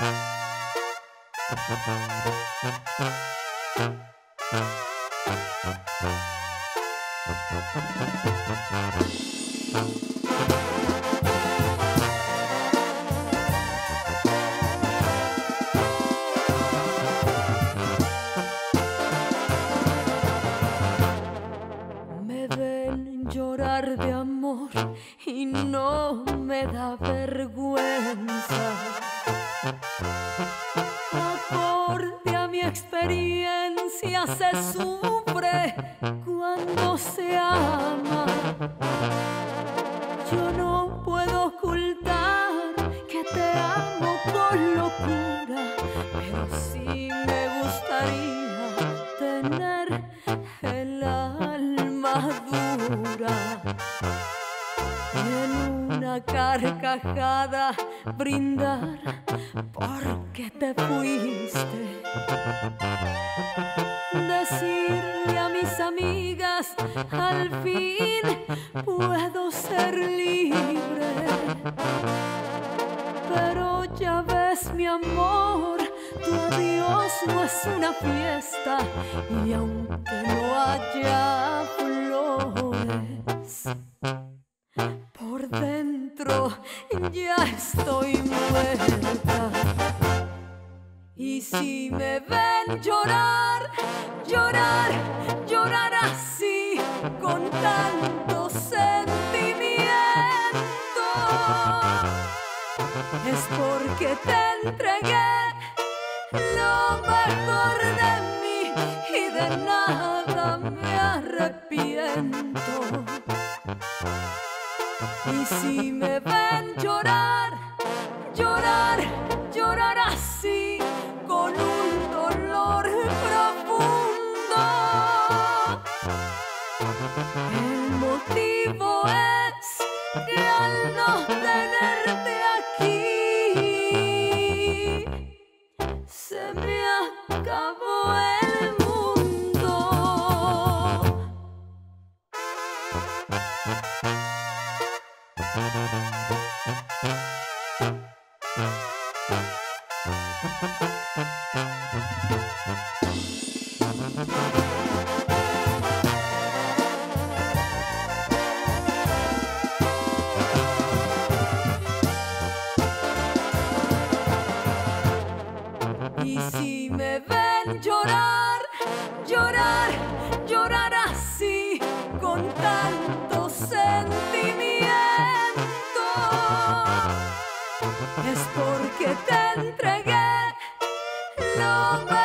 Me ven llorar de amor y no me da vergüenza. Acorde a mi experiencia se sufre cuando se ama. Yo no carcajada brindar porque te fuiste. Decirle a mis amigas, al fin puedo ser libre. Pero ya ves, mi amor, tu adiós no es una fiesta. Y aunque no haya flores, si me ven llorar, llorar, llorar así, con tanto sentimiento, es porque te entregué lo mejor de mí y de nada me arrepiento. Y si me ven llorar, llorar, llorar Y si me ven llorar, llorar, llorar así, con tanto sentimiento, lo